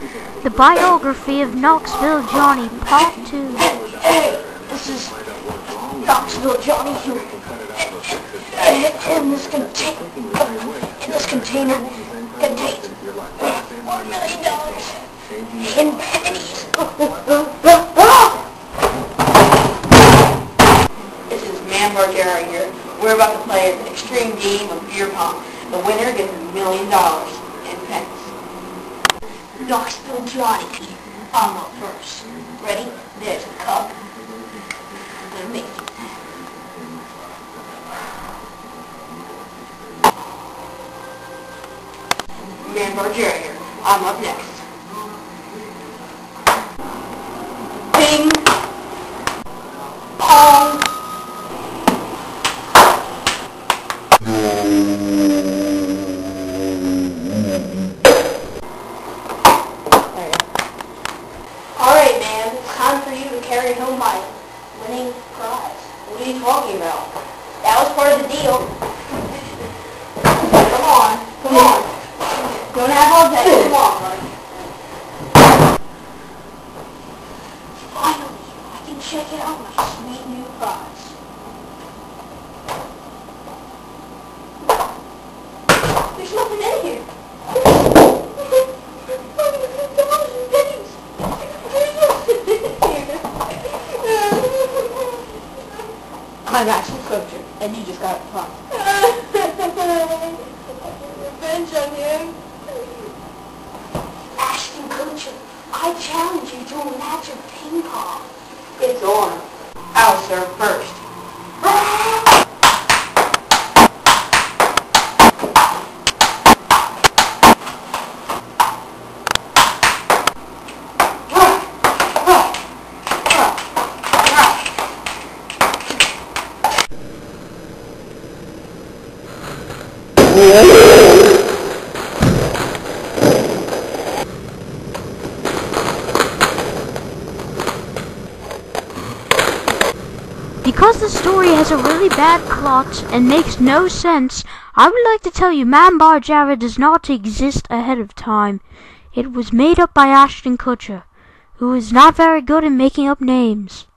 The Biography of Knoxville Johnny, Part 2. Hey, this is Knoxville Johnny here. In this container, in this container contains one million dollars in pennies. This is Mam Bargera here. We're about to play an extreme game of beer pong. The winner gets a million dollars. Knoxville Johnny. I'm up first. Ready? There's a cup. I'm gonna make it. Mam Bargera here. I'm up next. Bing. Pong. Alright, man. It's time home my winning prize. What are you talking about? That was part of the deal. Come on. Come on. Don't have all day. Come on, buddy. Finally, I can check it out my sweet new prize. There's nothing in here. I'm Ashton Kutcher, and you just got it wrong. Revenge on him. Ashton Kutcher, I challenge you to a match of ping pong. Because the story has a really bad plot and makes no sense, I would like to tell you Mam Bargera does not exist ahead of time. It was made up by Ashton Kutcher, who is not very good at making up names.